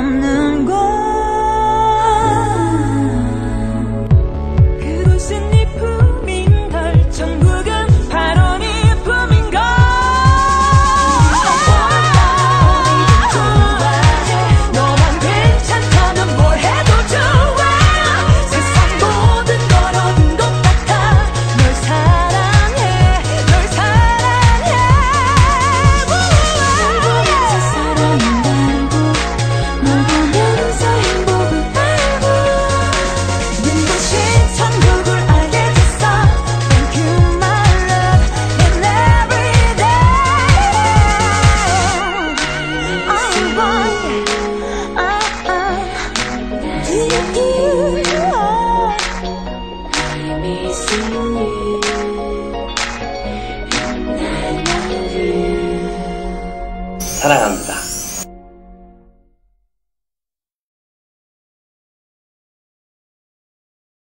from the 사랑합니다.